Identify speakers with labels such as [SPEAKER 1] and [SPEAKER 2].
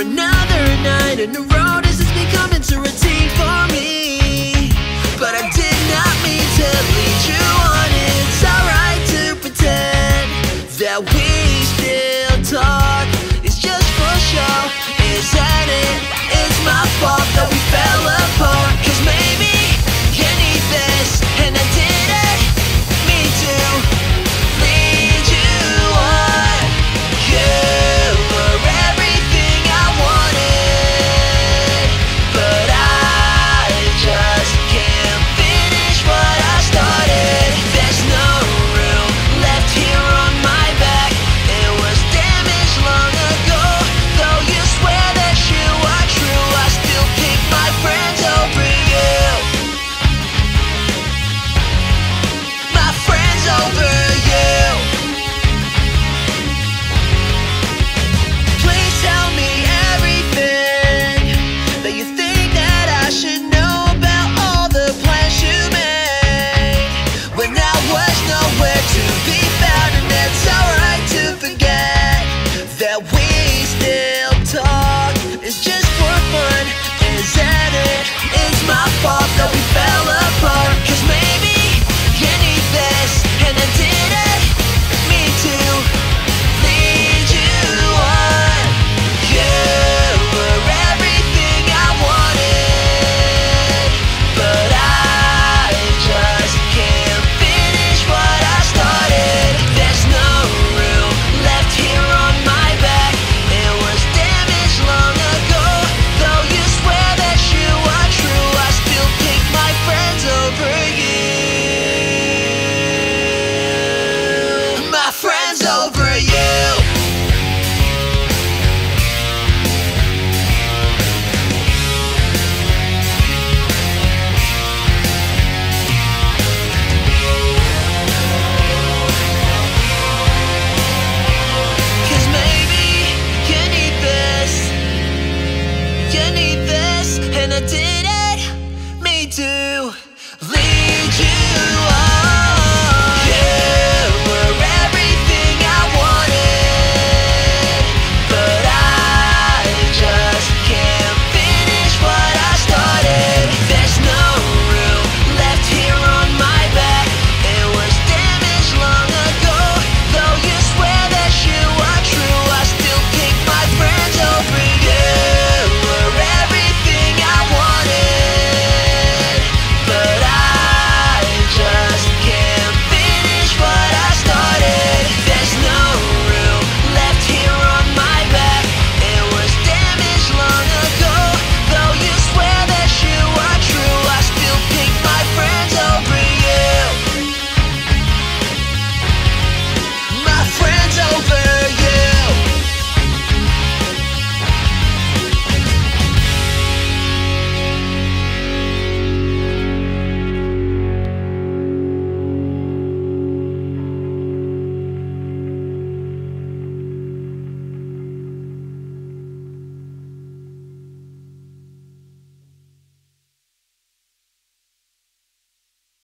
[SPEAKER 1] another night in a row. This is becoming to routine for me. But I did not mean to lead you on. It's alright to pretend that we still talk. It's just for show, isn't it? It's my fault that we fell I did.